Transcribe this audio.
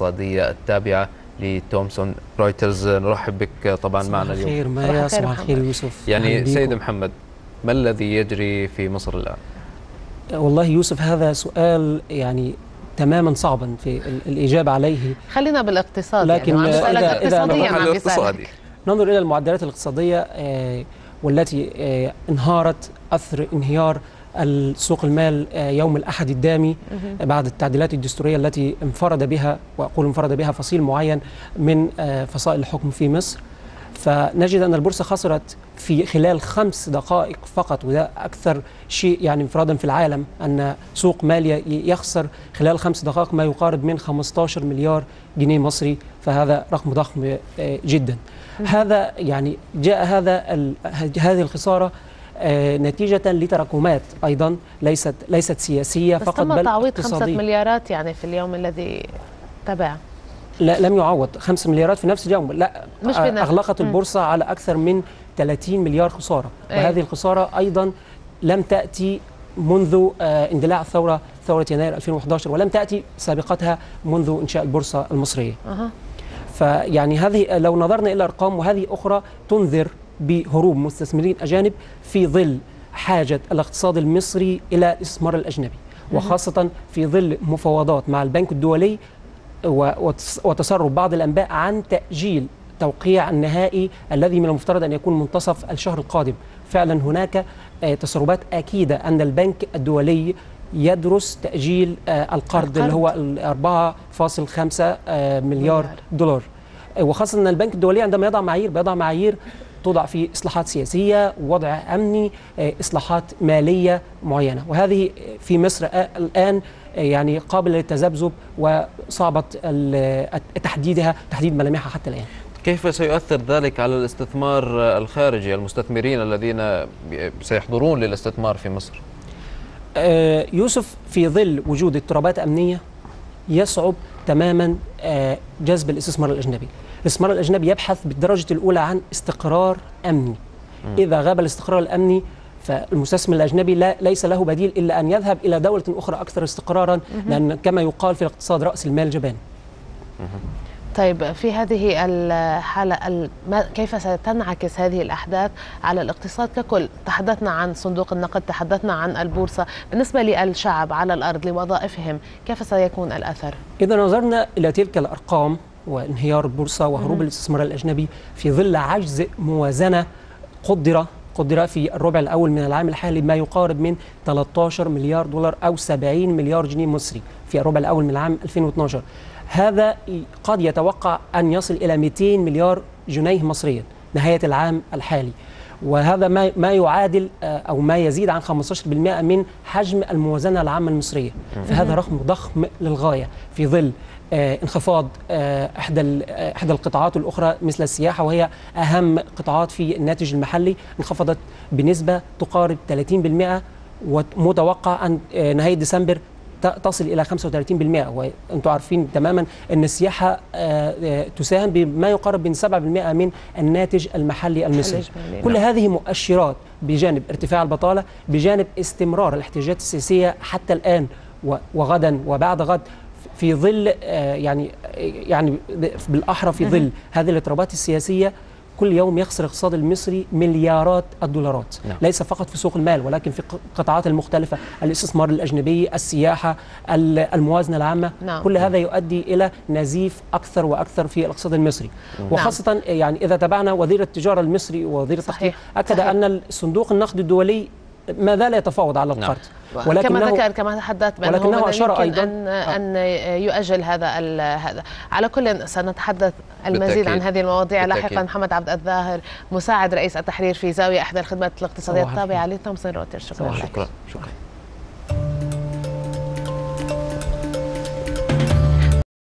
الاقتصادية التابعة لتومسون رويترز. نرحب بك طبعا معنا اليوم. خير مايا صباح الخير يوسف؟ يعني سيد محمد ما الذي يجري في مصر الآن؟ والله يوسف هذا سؤال يعني تماما صعبا في الإجابة عليه. خلينا بالاقتصاد لكن يعني إذا, إذا الاقتصادي. ننظر إلى المعدلات الاقتصادية والتي انهارت أثر انهيار السوق المال يوم الأحد الدامي بعد التعديلات الدستورية التي انفرد بها وأقول انفرد بها فصيل معين من فصائل الحكم في مصر. فنجد أن البورصة خسرت في خلال خمس دقائق فقط وده أكثر شيء يعني انفرادا في العالم أن سوق مالي يخسر خلال خمس دقائق ما يقارب من 15 مليار جنيه مصري. فهذا رقم ضخم جدا. هذا يعني جاء هذا هذه الخسارة نتيجة لتراكمات أيضا ليست ليست سياسية بس فقط تم بل تعويض اقتصادية. خمسة مليارات يعني في اليوم الذي تبع لا لم يعوض 5 مليارات في نفس اليوم لا مش آه، بنفس- أغلقت. البورصة على أكثر من 30 مليار خسارة أي. وهذه الخسارة أيضا لم تأتي منذ آه، اندلاع الثورة ثورة يناير 2011 ولم تأتي سابقتها منذ إنشاء البورصة المصرية أها. فيعني هذه لو نظرنا إلى أرقام وهذه أخرى تنذر بهروب مستثمرين أجانب في ظل حاجة الاقتصاد المصري إلى الاستثمار الأجنبي وخاصة في ظل مفاوضات مع البنك الدولي وتسرب بعض الأنباء عن تأجيل توقيع النهائي الذي من المفترض أن يكون منتصف الشهر القادم. فعلا هناك آه، تسربات أكيدة أن البنك الدولي يدرس تأجيل آه، القرض اللي هو ال 4.5 آه، مليار. دولار. وخاصة أن البنك الدولي عندما يضع معايير بيضع معايير توضع في إصلاحات سياسية وضع أمني آه، إصلاحات مالية معينة وهذه في مصر آه، الآن آه، يعني قابلة للتذبذب وصعبة تحديدها تحديد ملامحها حتى الآن كيف سيؤثر ذلك على الاستثمار الخارجي المستثمرين الذين سيحضرون للاستثمار في مصر؟ آه، يوسف في ظل وجود اضطرابات أمنية يصعب تماما آه، جذب الاستثمار الأجنبي. الاستثمار الأجنبي يبحث بالدرجة الأولى عن استقرار أمني. إذا غاب الاستقرار الأمني فالمستثمر الأجنبي لا ليس له بديل إلا أن يذهب إلى دولة أخرى أكثر استقرارا لأن كما يقال في الاقتصاد رأس المال جبان. طيب في هذه الحالة كيف ستنعكس هذه الأحداث على الاقتصاد ككل؟ تحدثنا عن صندوق النقد تحدثنا عن البورصة. بالنسبة للشعب على الأرض لوظائفهم كيف سيكون الأثر؟ إذا نظرنا إلى تلك الأرقام وانهيار البورصة وهروب الاستثمار الأجنبي في ظل عجز موازنة قدر قدر في الربع الأول من العام الحالي ما يقارب من 13 مليار دولار أو 70 مليار جنيه مصري في الربع الأول من العام 2012 هذا قد يتوقع أن يصل إلى 200 مليار جنيه مصريا نهاية العام الحالي. وهذا ما ما يعادل آه، أو ما يزيد عن 15% من حجم الموازنة العامة المصرية. فهذا رقم ضخم للغاية. في ظل آه، انخفاض آه، إحدى إحدى القطاعات الأخرى مثل السياحة وهي أهم قطاعات في الناتج المحلي انخفضت بنسبة تقارب 30% ومتوقع أن نهاية ديسمبر تصل إلى 35% وأنتم عارفين تماما أن السياحة آه، آه، تساهم بما يقارب من 7% من الناتج المحلي المصري. كل هذه مؤشرات بجانب ارتفاع البطالة بجانب استمرار الاحتياجات السياسية حتى الآن وغدا وبعد غد في ظل آه، يعني يعني بالأحرى في ظل هذه الاضطرابات السياسية. كل يوم يخسر الاقتصاد المصري مليارات الدولارات نعم. ليس فقط في سوق المال ولكن في القطاعات المختلفة الاستثمار الأجنبي السياحة ال- الموازنة العامة نعم. كل هذا يؤدي إلى نزيف أكثر وأكثر في الاقتصاد المصري وخاصة يعني إذا تابعنا وزير التجارة المصري ووزير التخطيط. أكد صحيح. أن الصندوق النقد الدولي ما زال يتفاوض على نعم. القرض كما ذكر كما تحدثت بأنه ولكنه أشار أيضاً- أن أن يؤجل هذا ال- هذا. على كل سنتحدث المزيد بالتأكيد. عن هذه المواضيع. لاحقا محمد عبد الظاهر مساعد رئيس التحرير في زاوية إحدى الخدمات الاقتصادية. التابعة لتومسون روتر شكرا. لك شكرا. شكرا.